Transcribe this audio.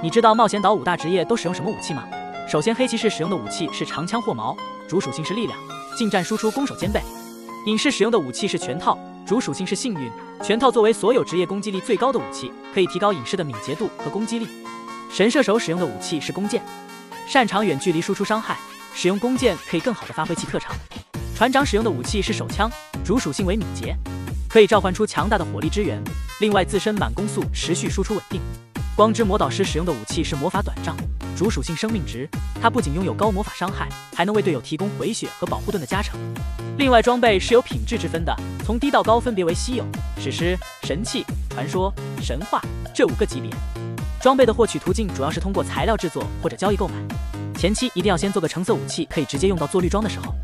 你知道冒险岛五大职业都使用什么武器吗？首先，黑骑士使用的武器是长枪或矛，主属性是力量，近战输出，攻守兼备。隐士使用的武器是拳套，主属性是幸运。拳套作为所有职业攻击力最高的武器，可以提高隐士的敏捷度和攻击力。神射手使用的武器是弓箭，擅长远距离输出伤害，使用弓箭可以更好的发挥其特长。船长使用的武器是手枪，主属性为敏捷，可以召唤出强大的火力支援。另外，自身满攻速，持续输出稳定。光之魔导师使用的武器是魔法短杖，主属性生命值，它不仅拥有高魔法伤害，还能为队友提供回血和保护盾的加成。另外，装备是有品质之分的，从低到高分别为稀有、史诗、神器、传说、神话这五个级别。装备的获取途径主要是通过材料制作或者交易购买，前期一定要先做个橙色武器，可以直接用到做绿装的时候。